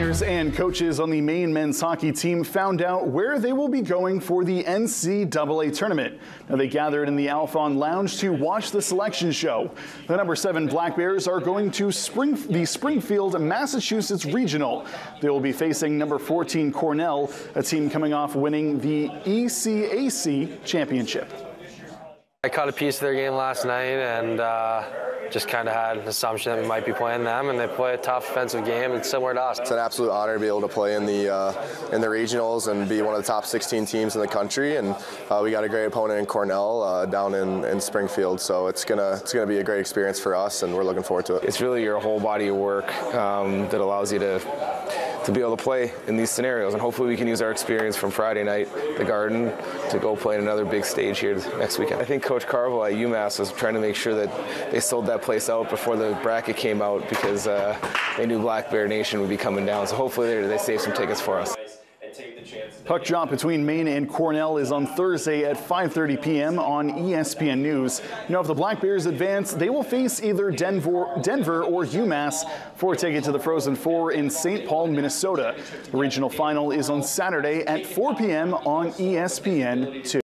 Players and coaches on the Maine men's hockey team found out where they will be going for the NCAA tournament. Now they gathered in the Alfond Lounge to watch the selection show. The number seven Black Bears are going to Spring, the Springfield, Massachusetts regional. They will be facing number 14 Cornell, a team coming off winning the ECAC championship. I caught a piece of their game last night and uh, just kind of had an assumption that we might be playing them, and they play a tough offensive game. It's similar to us. It's an absolute honor to be able to play in the uh, in the regionals and be one of the top 16 teams in the country. And uh, we got a great opponent in Cornell uh, down in, in Springfield, so it's gonna it's gonna be a great experience for us, and we're looking forward to it. It's really your whole body of work um, that allows you to to be able to play in these scenarios. And hopefully we can use our experience from Friday night, the Garden, to go play in another big stage here next weekend. I think Coach Carvel at UMass was trying to make sure that they sold that place out before the bracket came out because uh, they knew Black Bear Nation would be coming down. So hopefully they, they saved some tickets for us. Puck drop between Maine and Cornell is on Thursday at 5.30 p.m. on ESPN News. Now, if the Black Bears advance, they will face either Denver, Denver or UMass for a ticket to the Frozen Four in St. Paul, Minnesota. The regional final is on Saturday at 4 p.m. on ESPN 2.